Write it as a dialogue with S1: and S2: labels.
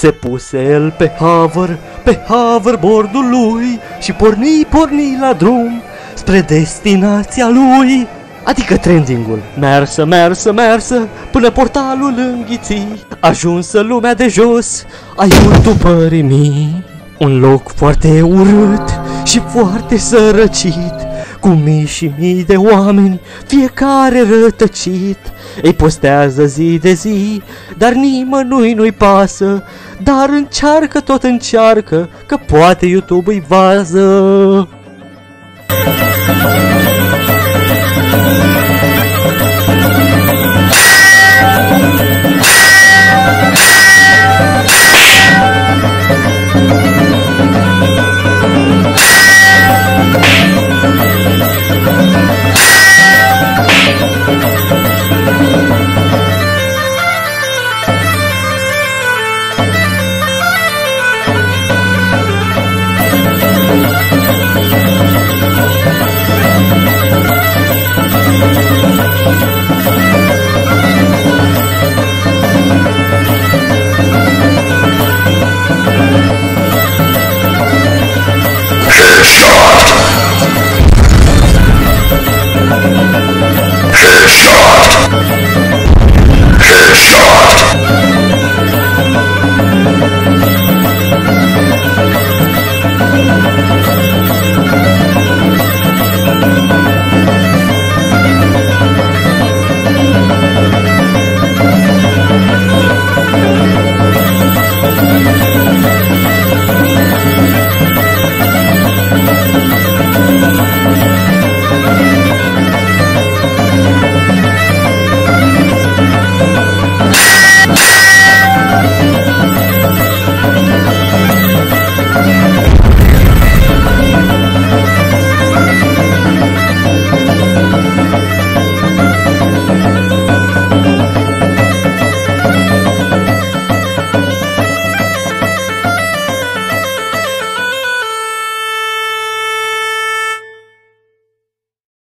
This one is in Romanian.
S1: Se puse el pe hover, pe hoverboardul lui Și porni, porni la drum spre destinația lui. Adică trendingul. Mersă, mersă, mersă Până portalul înghiți Ajunsă lumea de jos A youtubării mii Un loc foarte urât și foarte sărăcit Cu mii și mii de oameni Fiecare rătăcit. Ei postează zi de zi Dar nimănui nu-i pasă. Dar încearcă, tot încearcă Că poate YouTube-i vază
S2: destroy.